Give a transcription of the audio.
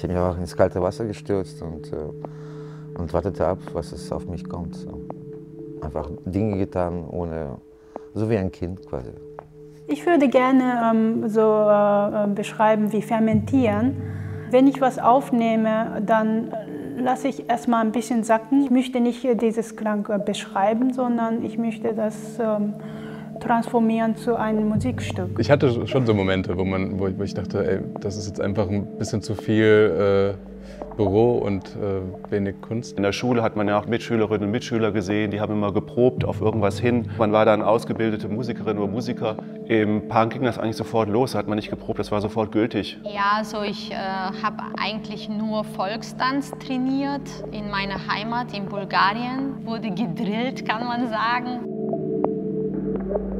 Ich habe mich auch ins kalte Wasser gestürzt und, äh, und wartete ab, was es auf mich kommt. So. Einfach Dinge getan, ohne, so wie ein Kind quasi. Ich würde gerne ähm, so äh, beschreiben wie fermentieren. Wenn ich was aufnehme, dann lasse ich erstmal ein bisschen sacken. Ich möchte nicht dieses Klang beschreiben, sondern ich möchte das ähm, transformieren zu einem Musikstück. Ich hatte schon so Momente, wo, man, wo, ich, wo ich dachte, ey, das ist jetzt einfach ein bisschen zu viel äh, Büro und äh, wenig Kunst. In der Schule hat man ja auch Mitschülerinnen und Mitschüler gesehen, die haben immer geprobt auf irgendwas hin. Man war dann ausgebildete Musikerin oder Musiker. Im Punk ging das eigentlich sofort los, hat man nicht geprobt, das war sofort gültig. Ja, also ich äh, habe eigentlich nur Volkstanz trainiert in meiner Heimat in Bulgarien. Wurde gedrillt, kann man sagen. Thank you.